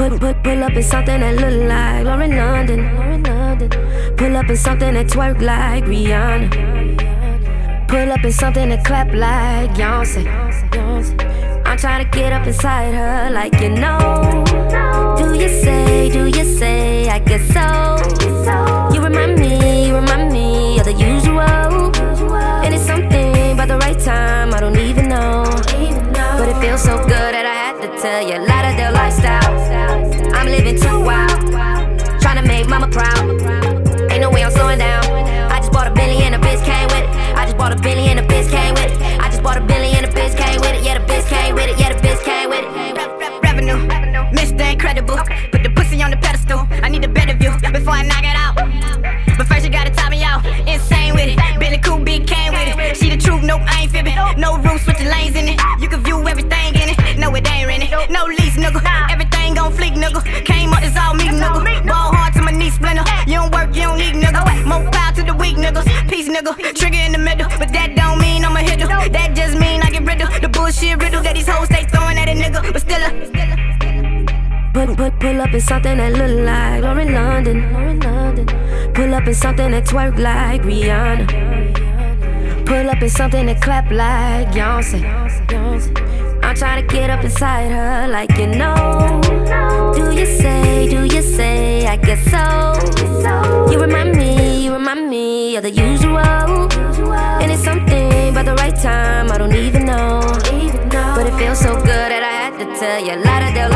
Put, put, pull up in something that look like Lauren London. Pull up in something that twerk like Rihanna. Pull up in something that clap like Beyonce. I'm trying to get up inside her like you know. Do you say, do you say, I guess so. You remind me, you remind me of the usual. And it's something about the right time, I don't even know. But it feels so good that I had to tell you. Lauderdale lifestyle. Living too wild. Trying to make mama proud. Ain't no way I'm slowing down. I just bought a Bentley and a bitch came with it. I just bought a Bentley and a bitch came with it. I just bought a Bentley and a bitch came with it. Yeah, the bitch came with it. Yeah, the bitch came with it. Revenue, Mr. Incredible. Put the pussy on the pedestal. I need a better view before I knock it out. But first you gotta top me out. Insane with it. Billy Cool Big came with it. She the truth, nope, I ain't fibbing. No room, switching lanes in it. You can view everything in it. No, it ain't in it. No nigga. Everything gon' fleek, nigga. Came up, it's all me, nigga. Ball hard to my knee splinter. You don't work, you don't eat, nigga. More power to the weak niggas. Peace, nigga. Trigger in the middle. But that don't mean I'm a hitter. That just mean I get rid of the bullshit riddle that these hoes stay throwing at a nigga. But still, a, Put, put, pull up in something that look like Lauren London. Lauren London. Pull up in something that twerk like Rihanna. Pull up in something that clap like Beyonce. I'm trying to get up inside her like you know. Do you say, do you say, I guess so. You remind me, you remind me of the usual. And it's something about the right time, I don't even know. But it feels so good that I had to tell you. Lauderdale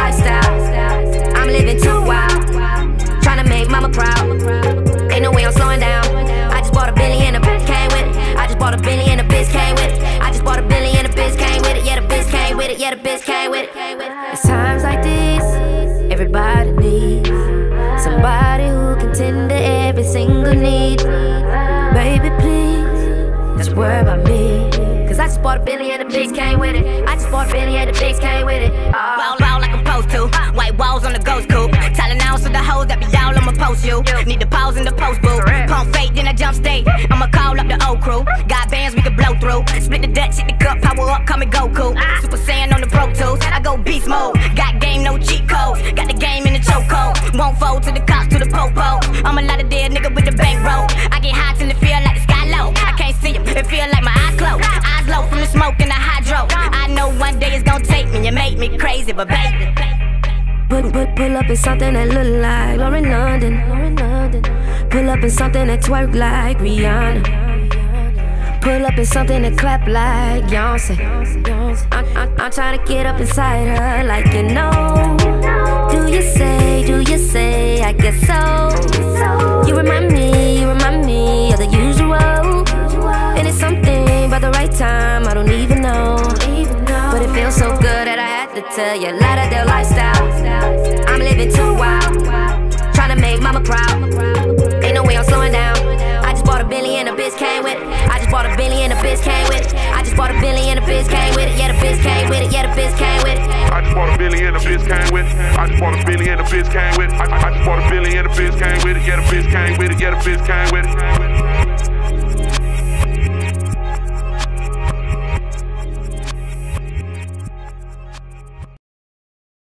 times like this, everybody needs somebody who can tend to every single need. Baby, please, just worry about me. Cause I just bought a Bentley and a bitch came with it. I just bought a Bentley and a bitch came with it. Oh. Roll, roll like I'm supposed to. White walls on the ghost coupe. Telling out to the hoes that be all I'ma post you. Need the pause in the post booth. Pump fake, then I jump state. I'ma call up the old crew. Got bands we can blow through. Split the Dutch, hit the cup, power up, call me Goku. You make me crazy, but baby. Put, put, pull up in something that look like Lauren London. Lauren London. Pull up in something that twerk like Rihanna. Pull up in something that clap like Beyonce. I'm, I'm, I'm trying to get up inside her like you know. Do you say, do you say, I guess so. To you. Lauderdale lifestyle. I'm living too wild. Trying to make mama proud. Ain't no way I'm slowing down. I just bought a Bentley and a bitch came with it. I just bought a Bentley and a bitch came with it. I just bought a Bentley and a bitch came with it. Yeah, the bitch came with it. Yeah, the bitch came with it. I just bought a Billy and a bitch came with it. I just bought a Billy and a bitch came with it. I, I just bought a Billy and a bitch came with it. Yeah, the bitch came with it. Yeah, the bitch came with it.